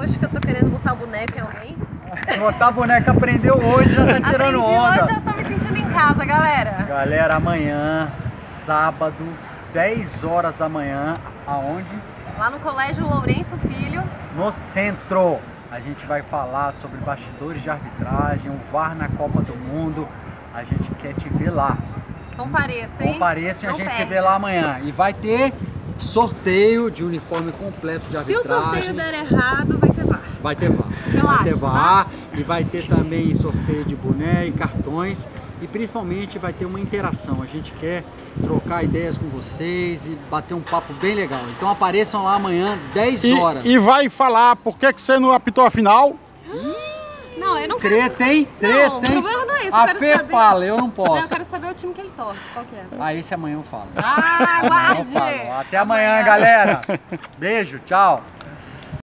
Hoje que eu tô querendo botar o boneco em alguém. Botar boneca aprendeu hoje, já tá tirando Aprendi onda. hoje, eu tô me sentindo em casa, galera. Galera, amanhã, sábado, 10 horas da manhã, aonde? Lá no Colégio Lourenço Filho. No centro. A gente vai falar sobre bastidores de arbitragem, o VAR na Copa do Mundo. A gente quer te ver lá. Compareça, hein? Compareçam e a gente se perde. vê lá amanhã. E vai ter sorteio de uniforme completo de Se o arbitragem. sorteio der errado, vai ter VAR. Vai ter VAR. Relaxa, vai ter tá? VAR e vai ter também sorteio de boné e cartões e principalmente vai ter uma interação. A gente quer trocar ideias com vocês e bater um papo bem legal. Então apareçam lá amanhã, 10 E, horas. e vai falar por que, que você não apitou a final. Não, eu não quero... Treta, hein? Treta, Não, o hein? problema não é isso, eu A quero Fê saber. fala, eu não Não, posso. eu quero saber o time que ele torce. Qual que é? Ah, esse amanhã eu falo. Ah, Amanhã guarde! falo. Até amanhã, galera. Beijo, tchau.